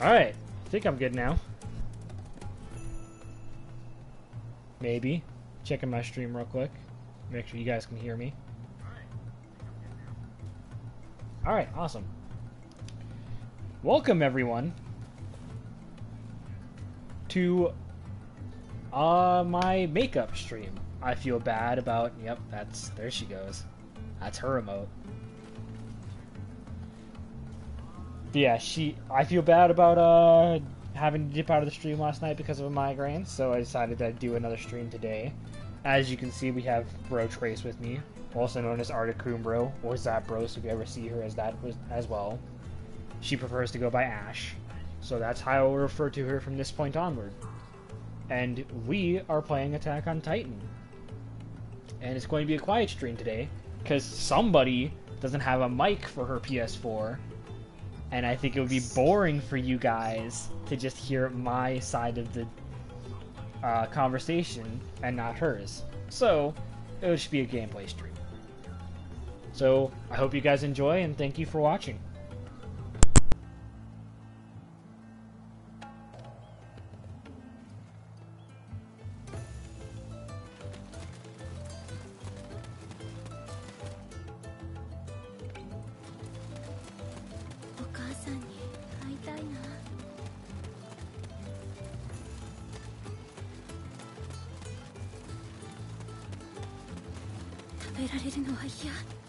Alright, I think I'm good now. Maybe. Checking my stream real quick. Make sure you guys can hear me. Alright, awesome. Welcome everyone to uh my makeup stream. I feel bad about yep, that's there she goes. That's her emote. Yeah, she. I feel bad about uh having to dip out of the stream last night because of a migraine, so I decided to do another stream today. As you can see, we have Bro Trace with me, also known as Articumbro or Zapros if you ever see her as that as well. She prefers to go by Ash, so that's how I will refer to her from this point onward. And we are playing Attack on Titan. And it's going to be a quiet stream today, because somebody doesn't have a mic for her PS4, and I think it would be boring for you guys to just hear my side of the uh, conversation and not hers. So, it should be a gameplay stream. So, I hope you guys enjoy, and thank you for watching. べられるのは嫌。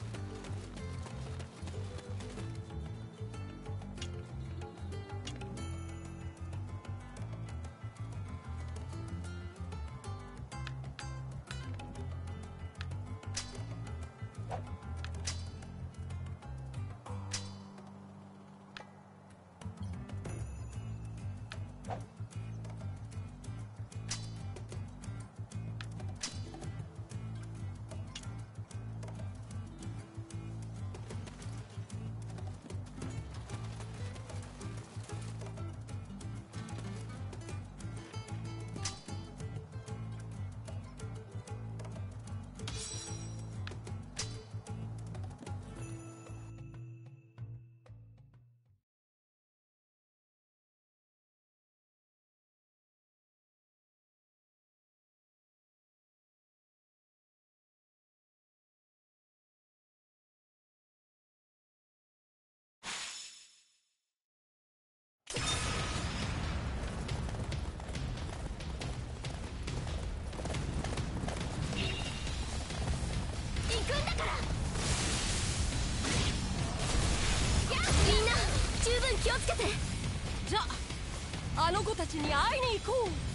つけて。じゃああの子たちに会いに行こう。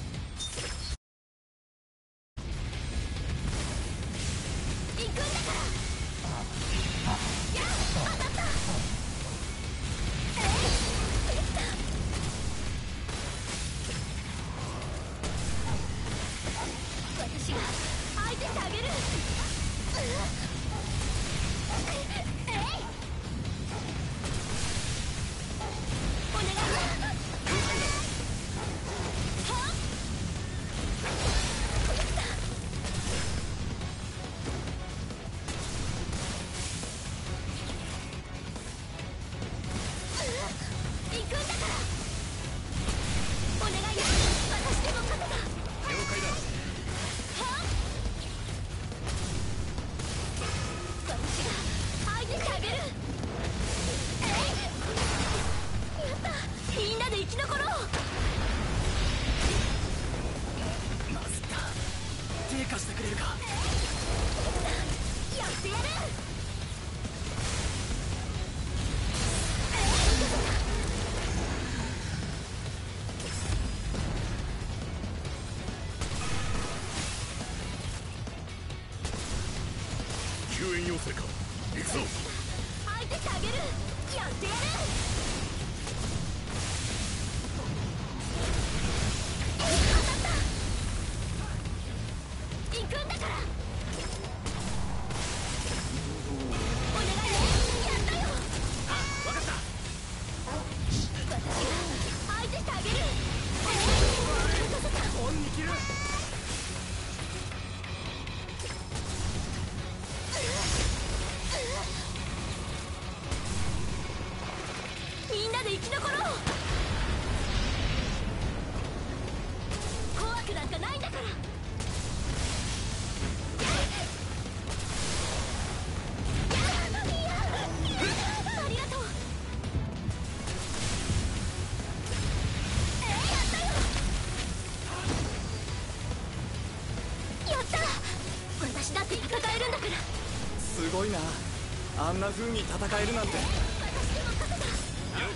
な風に戦えるなんて。了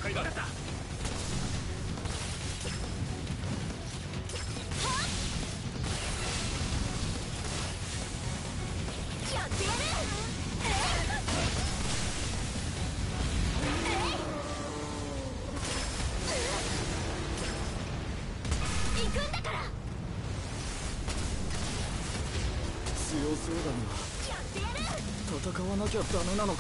解だ戦わなきゃダメなのか。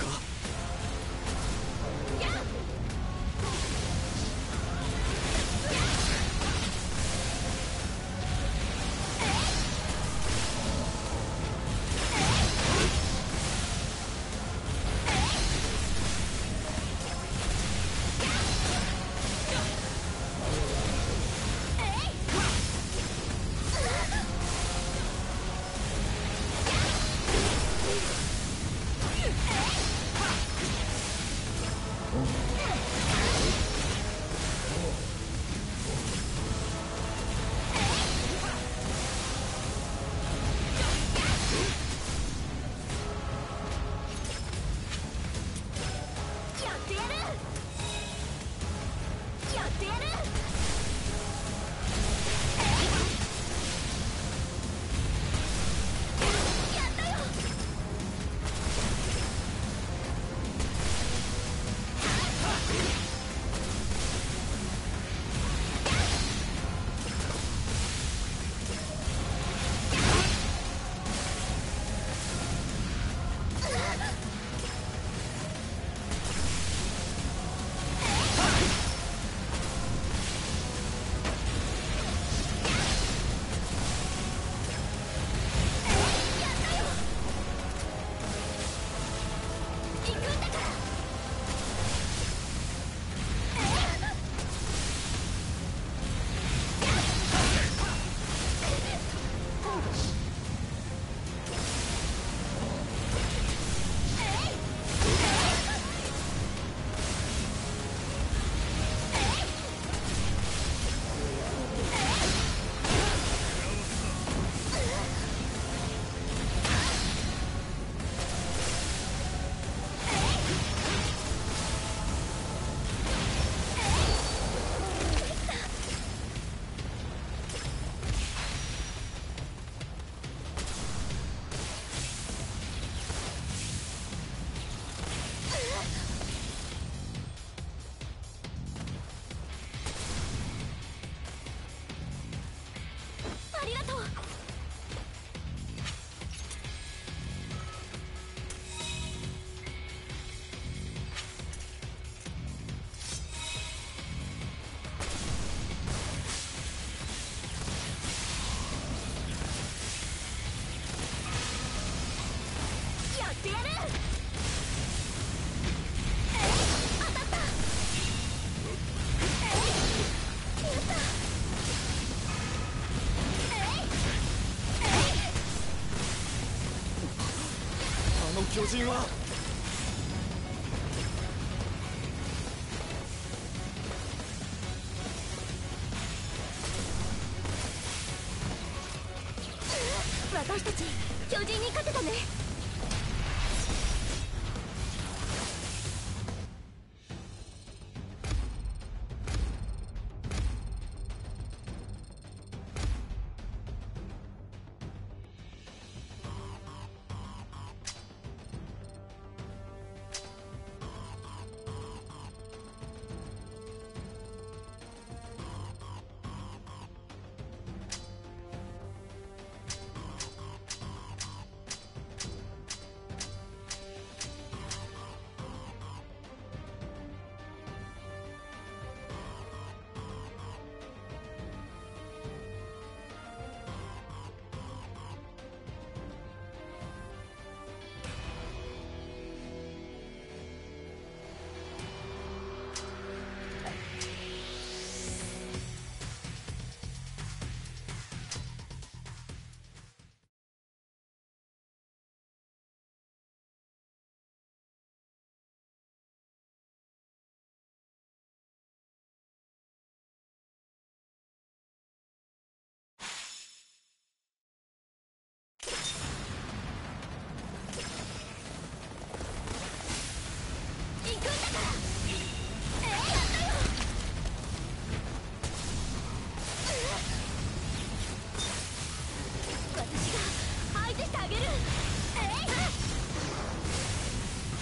醒了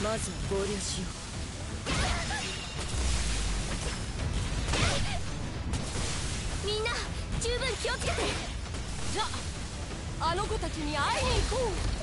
まずは合流しよう。みんな十分気をつけて。じゃああの子たちに会いに行こう。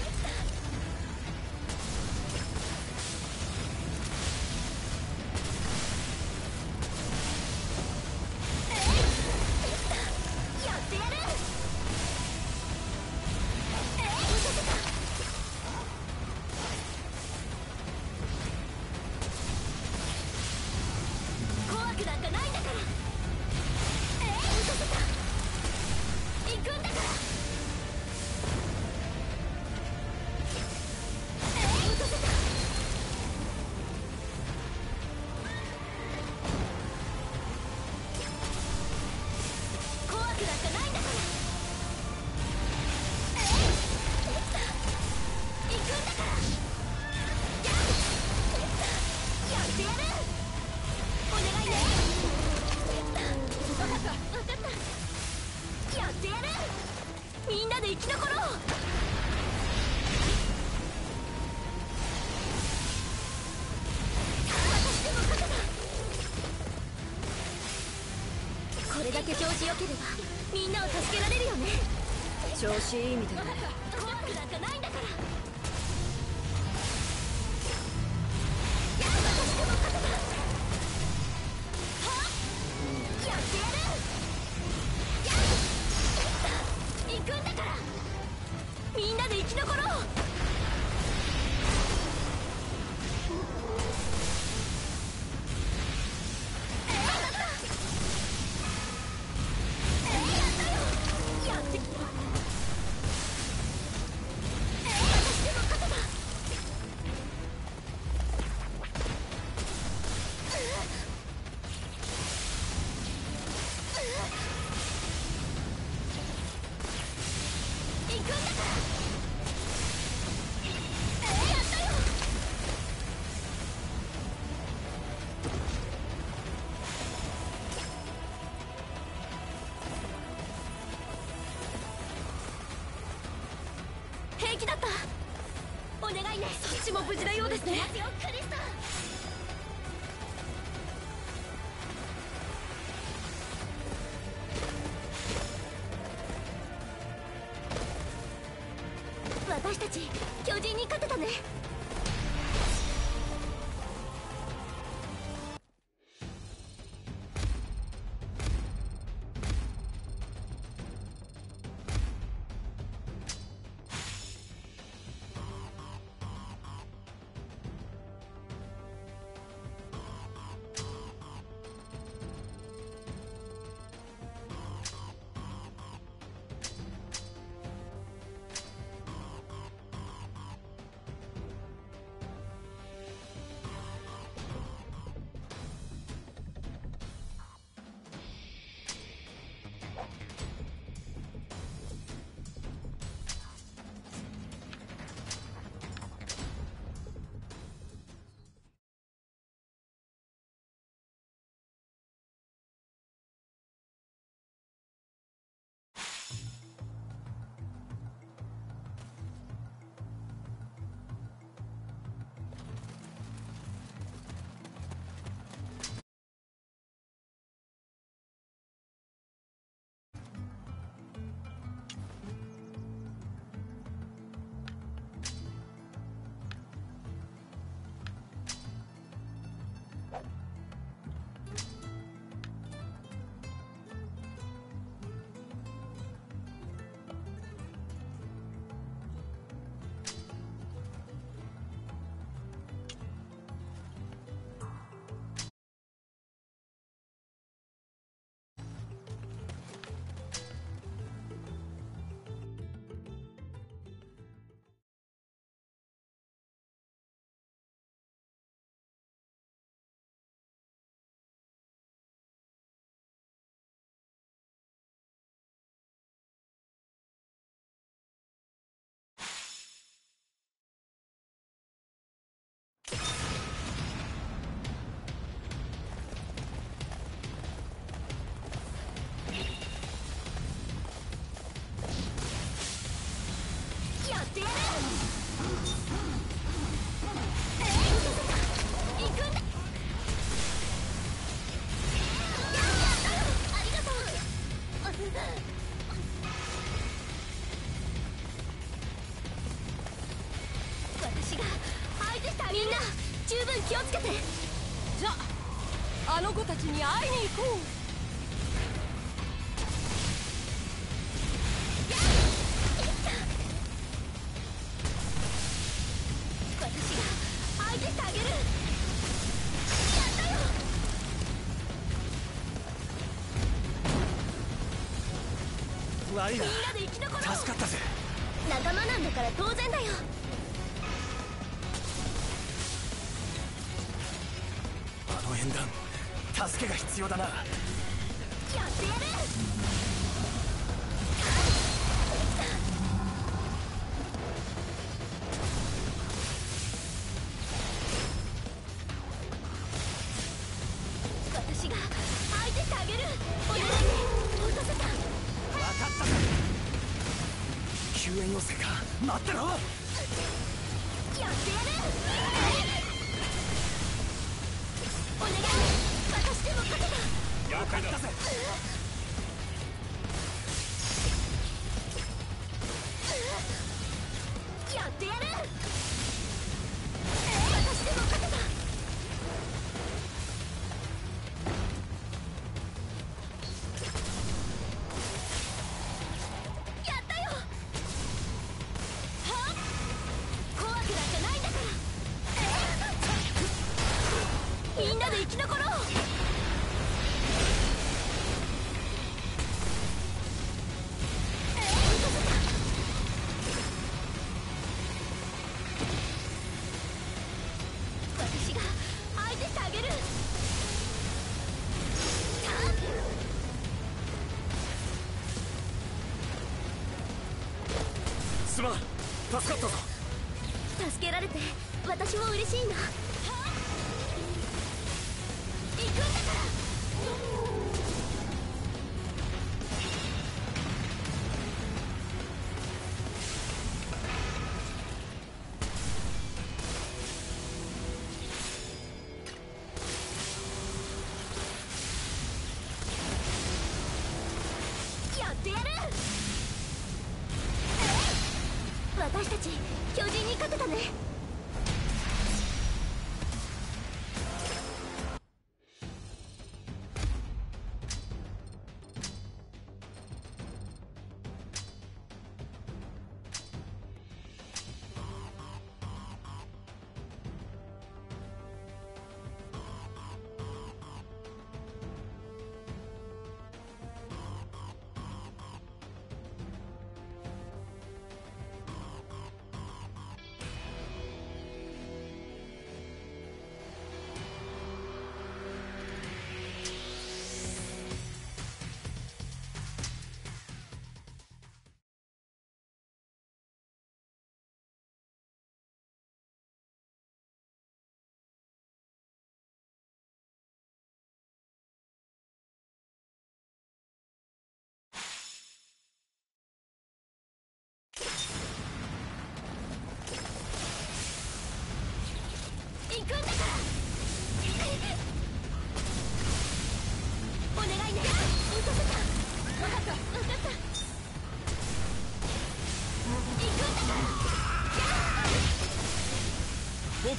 れだけ調子良ければみんなを助けられるよね。調子いいみたいだ怖くなんかないんだから。みんなで生き残ろう。そっちも無事なようですね。アリーナみんなで生き残ろう。助かったぜ。仲間なんだから当然だよ。あの縁談助けが必要だな。待ってろ助かったぞ。助けられて私も嬉しいんだ。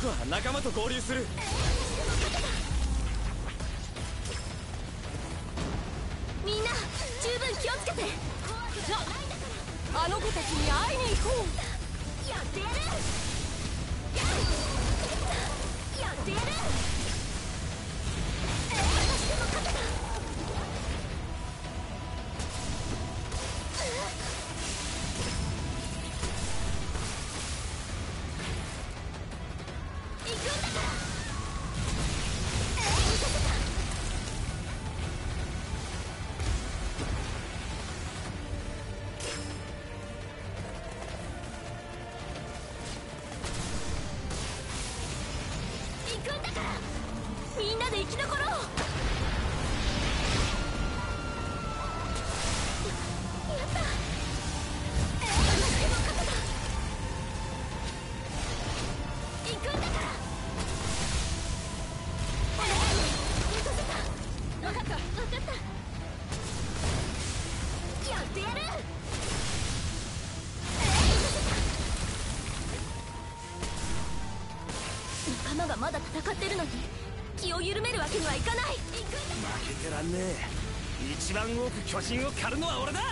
は仲間と合流する。みんな十分気をつけて。あの子たちに会いに行こう。番多く巨人を狩るのは俺だ！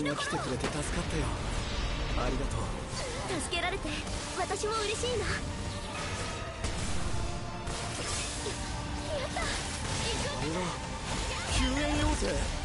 みんな来てくれて助かったよ。ありがとう。う助けられて私も嬉しいな。ややった。救援要請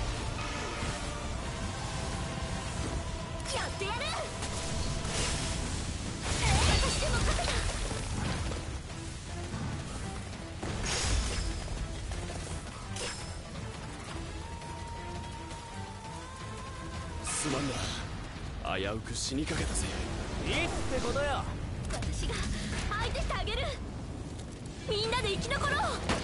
死にかけたぜ。いいってことよ。私が相手してあげる。みんなで生き残ろう。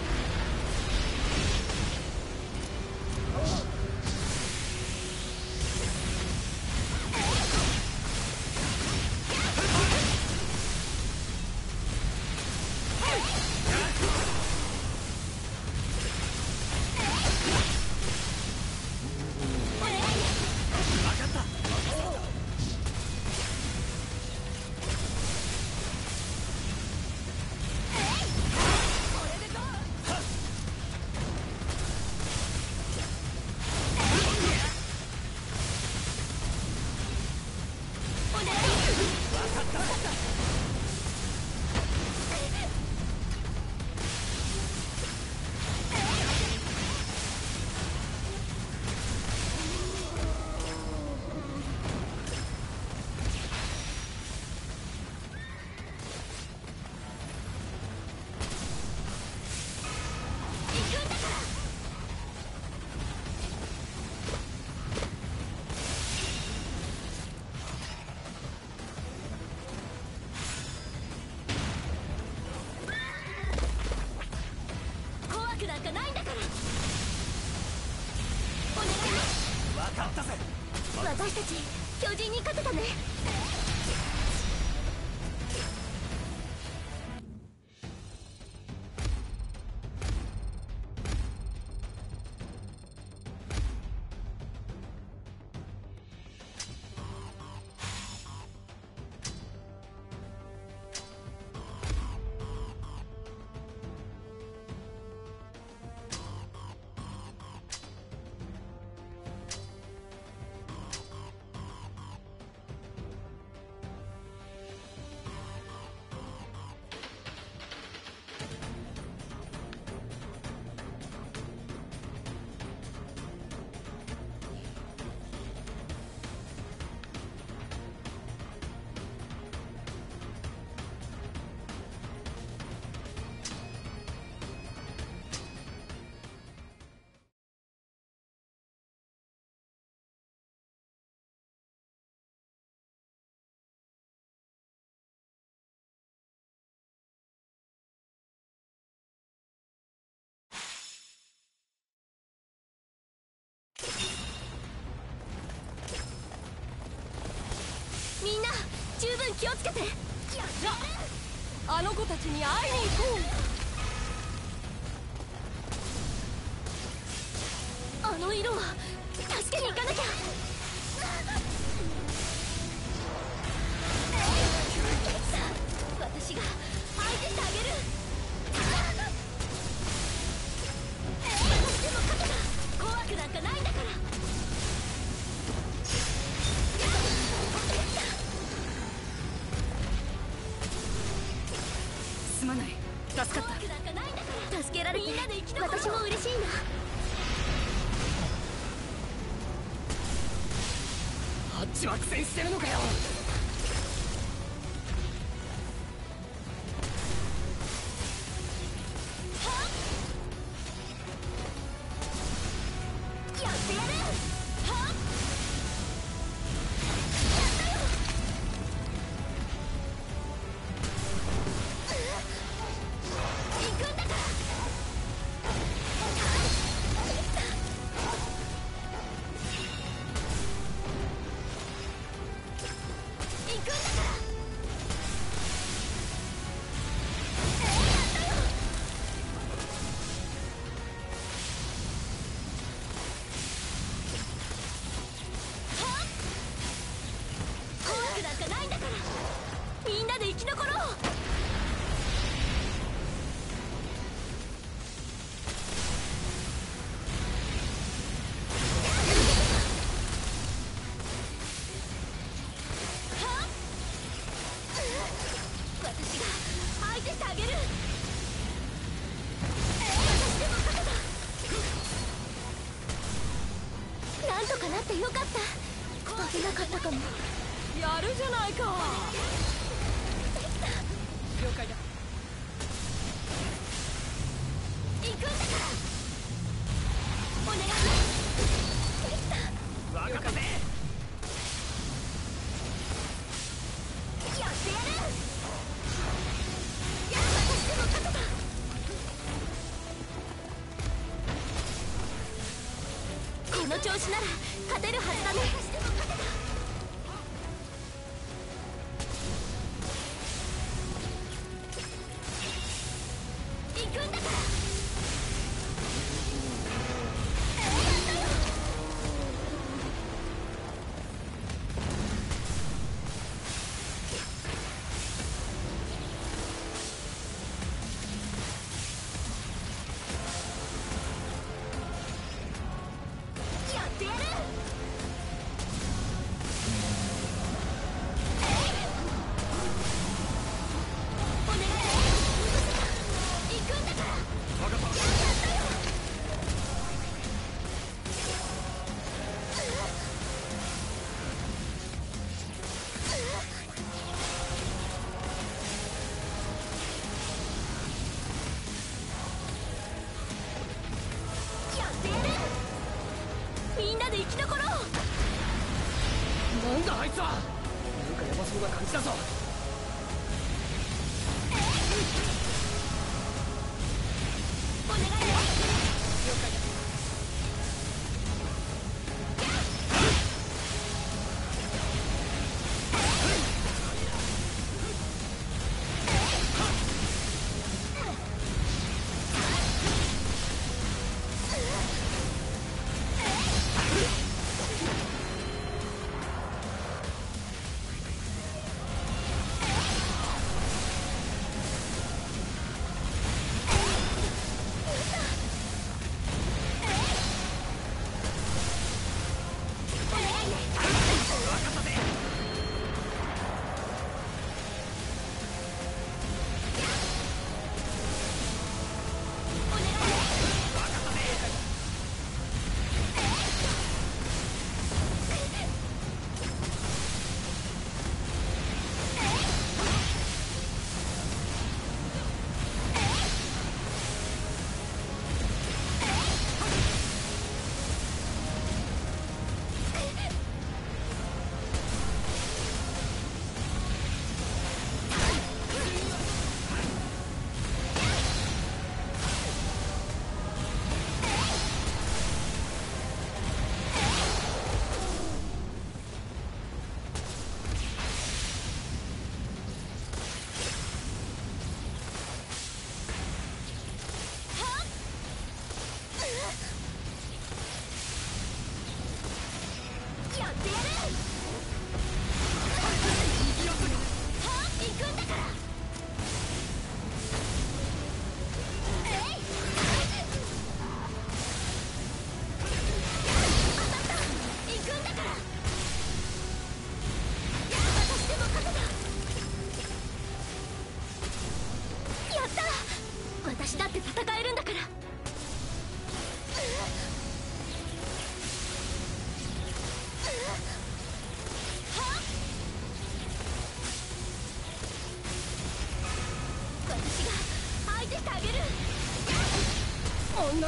気をつけて。あの子たちに会いに行こう。あの色は助けに行かなきゃ。調子なら。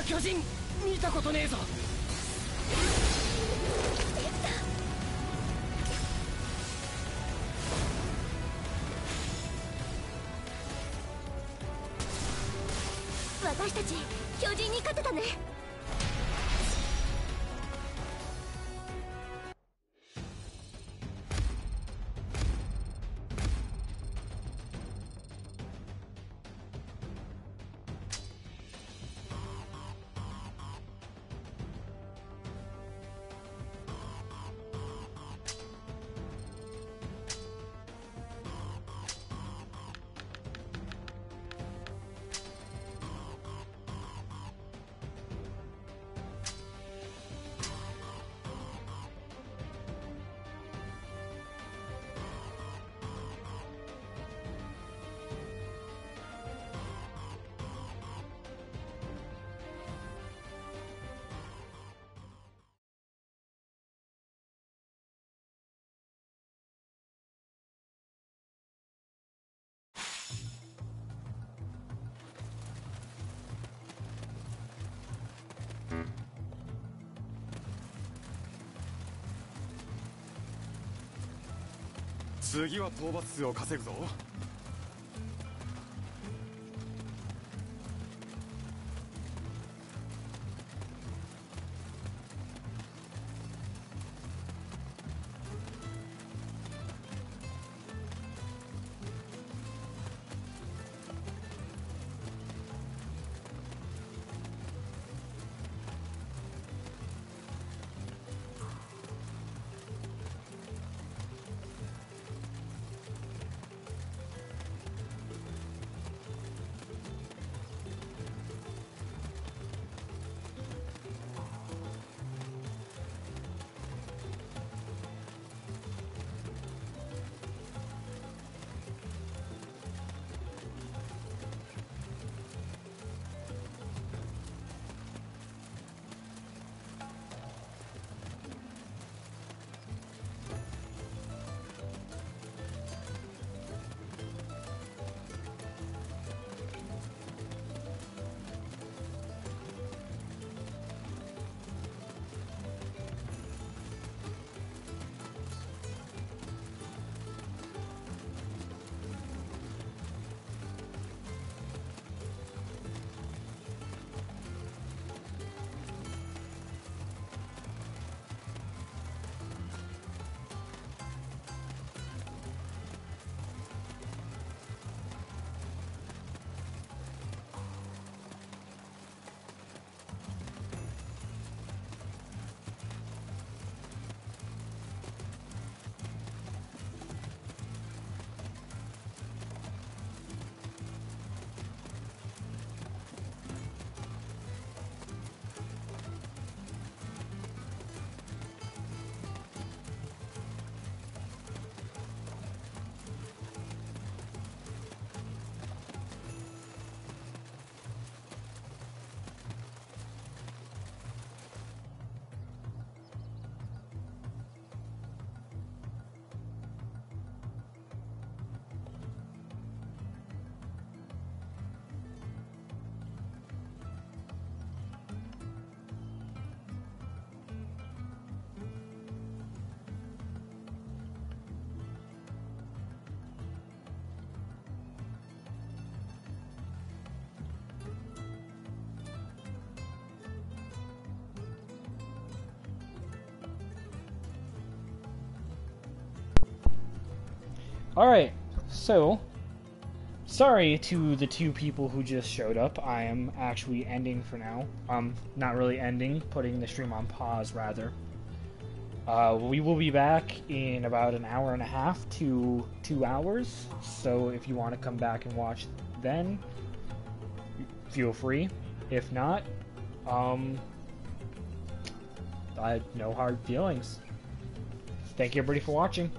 な巨人見たことねえぞ。私たち巨人に勝てたね。次は討伐数を稼ぐぞ「Alright, so, sorry to the two people who just showed up. I am actually ending for now. Um, not really ending, putting the stream on pause, rather. Uh, we will be back in about an hour and a half to two hours, so if you want to come back and watch then, feel free. If not, um, I no hard feelings. Thank you everybody for watching.